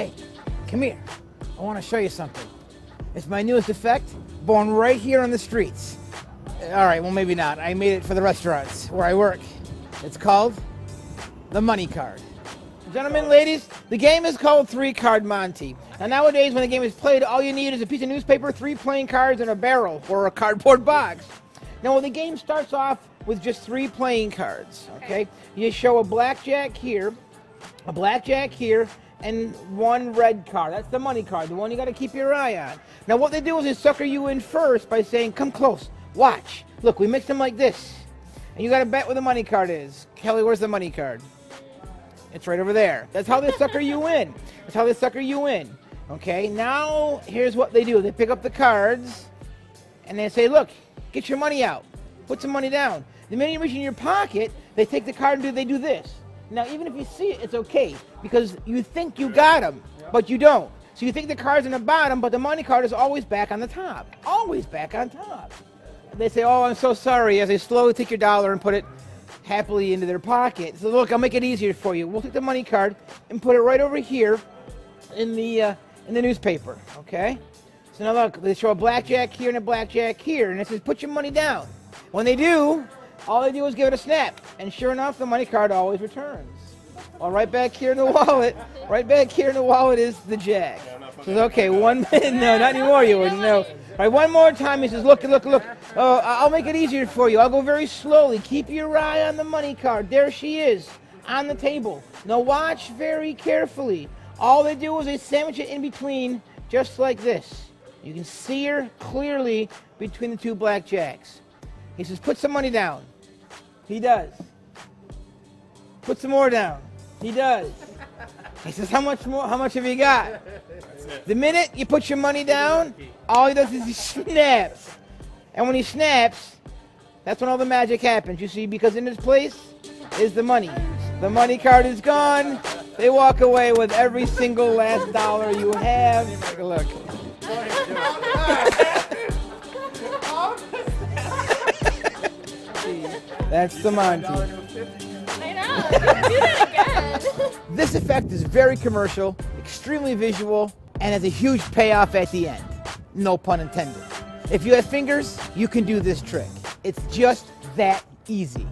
Hey, come here. I want to show you something. It's my newest effect, born right here on the streets. All right, well, maybe not. I made it for the restaurants where I work. It's called the Money Card. Gentlemen, ladies, the game is called Three Card Monte. Now, nowadays, when the game is played, all you need is a piece of newspaper, three playing cards, and a barrel or a cardboard box. Now, the game starts off with just three playing cards, okay, you show a blackjack here, a blackjack here, and one red card. That's the money card, the one you got to keep your eye on. Now, what they do is they sucker you in first by saying, "Come close, watch. Look, we mix them like this, and you got to bet where the money card is." Kelly, where's the money card? It's right over there. That's how they sucker you in. That's how they sucker you in. Okay, now here's what they do. They pick up the cards and they say, look, get your money out. Put some money down. The minute you reach in your pocket, they take the card and do, they do this. Now, even if you see it, it's okay because you think you got them, but you don't. So you think the card's in the bottom, but the money card is always back on the top. Always back on top. They say, oh, I'm so sorry, as they slowly take your dollar and put it happily into their pocket. So look, I'll make it easier for you. We'll take the money card and put it right over here in the uh, in the newspaper. Okay. So now look, they show a blackjack here and a blackjack here, and it says put your money down. When they do, all they do is give it a snap, and sure enough, the money card always returns. Well, right back here in the wallet, right back here in the wallet is the jack. Says, okay, one minute, no, not anymore, you wouldn't know. All right, one more time, he says, look, look, look. Uh, I'll make it easier for you. I'll go very slowly. Keep your eye on the money card. There she is, on the table. Now watch very carefully. All they do is they sandwich it in between, just like this. You can see her clearly between the two blackjacks. He says, put some money down. He does. Put some more down. He does. He says, how much more? How much have you got? The minute you put your money down, all he does is he snaps. And when he snaps, that's when all the magic happens. You see, because in this place is the money. The money card is gone. They walk away with every single last dollar you have. Take a look. That's the Monte. Again. This effect is very commercial, extremely visual, and has a huge payoff at the end. No pun intended. If you have fingers, you can do this trick. It's just that easy.